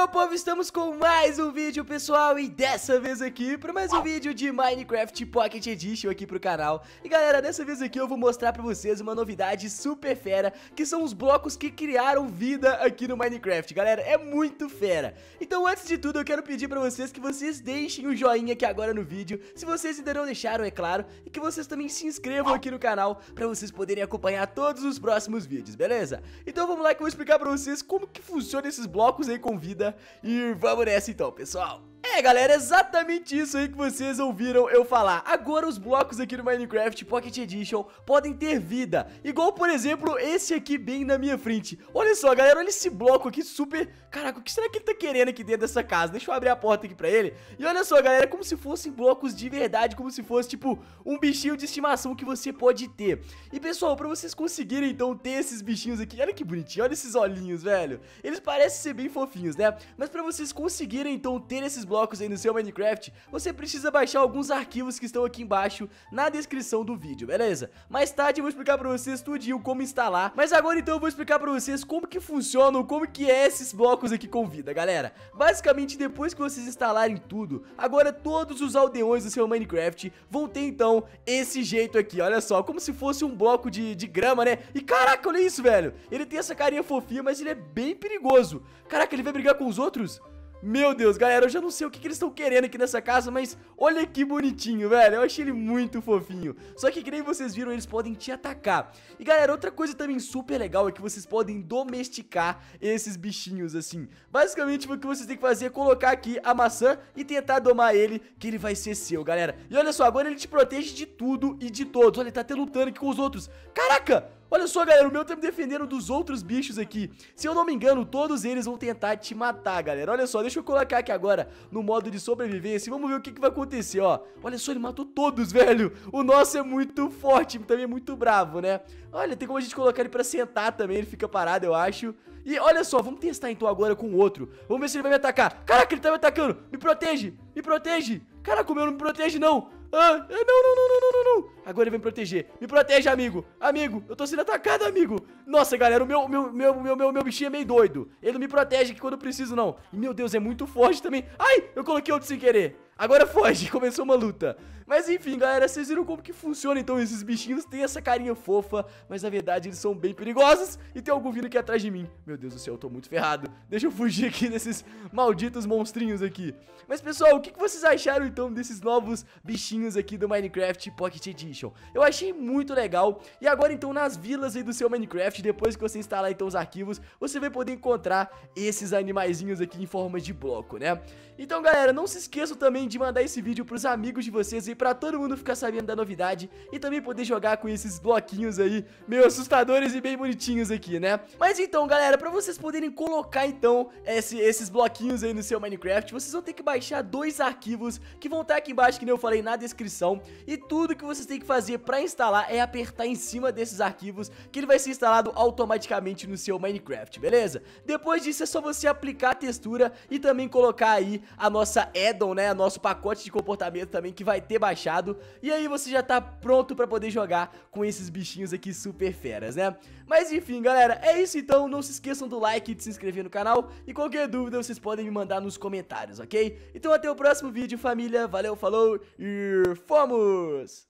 meu povo, estamos com mais um vídeo, pessoal E dessa vez aqui, para mais um vídeo de Minecraft Pocket Edition aqui pro canal. E galera, dessa vez aqui eu vou mostrar pra vocês uma novidade super fera Que são os blocos que criaram vida aqui no Minecraft. Galera, é muito fera. Então antes de tudo, eu quero pedir pra vocês que vocês deixem o joinha aqui agora no vídeo Se vocês ainda não deixaram, é claro E que vocês também se inscrevam aqui no canal Pra vocês poderem acompanhar todos os próximos vídeos, beleza? Então vamos lá que eu vou explicar pra vocês como que funciona esses blocos aí com vida E vamos nessa então, pessoal é, galera, exatamente isso aí que vocês ouviram eu falar. Agora os blocos aqui no Minecraft Pocket Edition podem ter vida. Igual, por exemplo, esse aqui bem na minha frente. Olha só, galera, olha esse bloco aqui super... Caraca, o que será que ele tá querendo aqui dentro dessa casa? Deixa eu abrir a porta aqui pra ele. E olha só, galera, como se fossem blocos de verdade, como se fosse, tipo, um bichinho de estimação que você pode ter. E, pessoal, pra vocês conseguirem, então, ter esses bichinhos aqui... Olha que bonitinho, olha esses olhinhos, velho. Eles parecem ser bem fofinhos, né? Mas pra vocês conseguirem, então, ter esses blocos blocos aí no seu Minecraft, você precisa baixar alguns arquivos que estão aqui embaixo na descrição do vídeo, beleza? Mais tarde eu vou explicar pra vocês tudinho como instalar, mas agora então eu vou explicar pra vocês como que funcionam, como que é esses blocos aqui com vida, galera. Basicamente, depois que vocês instalarem tudo, agora todos os aldeões do seu Minecraft vão ter então esse jeito aqui, olha só, como se fosse um bloco de, de grama, né? E caraca, olha isso, velho, ele tem essa carinha fofinha, mas ele é bem perigoso. Caraca, ele vai brigar com os outros? Meu Deus, galera, eu já não sei o que, que eles estão querendo aqui nessa casa, mas olha que bonitinho, velho. Eu achei ele muito fofinho. Só que, que nem vocês viram, eles podem te atacar. E, galera, outra coisa também super legal é que vocês podem domesticar esses bichinhos, assim. Basicamente, o que vocês têm que fazer é colocar aqui a maçã e tentar domar ele, que ele vai ser seu, galera. E olha só, agora ele te protege de tudo e de todos. Olha, ele tá até lutando aqui com os outros. Caraca! Olha só, galera, o meu tá me defendendo dos outros bichos aqui. Se eu não me engano, todos eles vão tentar te matar, galera. Olha só, deixa eu colocar aqui agora no modo de sobrevivência. Vamos ver o que, que vai acontecer, ó. Olha só, ele matou todos, velho. O nosso é muito forte, também é muito bravo, né? Olha, tem como a gente colocar ele pra sentar também. Ele fica parado, eu acho. E olha só, vamos testar então agora com o outro. Vamos ver se ele vai me atacar. Caraca, ele tá me atacando. Me protege, me protege. Caraca, o meu não me protege, não. Ah, não, não, não, não, não, não. Agora ele vem me proteger. Me protege, amigo. Amigo, eu tô sendo atacado, amigo. Nossa, galera, o meu, meu, meu, meu, meu, meu bichinho é meio doido. Ele não me protege aqui quando eu preciso, não. E, meu Deus, é muito forte também. Ai, eu coloquei outro sem querer. Agora foge, começou uma luta. Mas enfim, galera, vocês viram como que funciona então esses bichinhos? Tem essa carinha fofa, mas na verdade eles são bem perigosos e tem algum vindo aqui atrás de mim. Meu Deus do céu, eu tô muito ferrado. Deixa eu fugir aqui desses malditos monstrinhos aqui. Mas pessoal, o que vocês acharam então desses novos bichinhos aqui do Minecraft Pocket Edition? Eu achei muito legal. E agora então nas vilas aí do seu Minecraft, depois que você instalar então os arquivos, você vai poder encontrar esses animaizinhos aqui em forma de bloco, né? Então galera, não se esqueçam também de mandar esse vídeo pros amigos de vocês e pra todo mundo ficar sabendo da novidade e também poder jogar com esses bloquinhos aí meio assustadores e bem bonitinhos aqui, né? Mas então, galera, pra vocês poderem colocar então esse, esses bloquinhos aí no seu Minecraft, vocês vão ter que baixar dois arquivos que vão estar aqui embaixo, que nem eu falei na descrição e tudo que vocês têm que fazer pra instalar é apertar em cima desses arquivos que ele vai ser instalado automaticamente no seu Minecraft, beleza? Depois disso é só você aplicar a textura e também colocar aí a nossa addon, né, a nosso pacote de comportamento também que vai ter baixado E aí você já tá pronto pra poder jogar com esses bichinhos aqui super feras, né? Mas enfim, galera, é isso então Não se esqueçam do like e de se inscrever no canal E qualquer dúvida vocês podem me mandar nos comentários, ok? Então até o próximo vídeo, família Valeu, falou e fomos!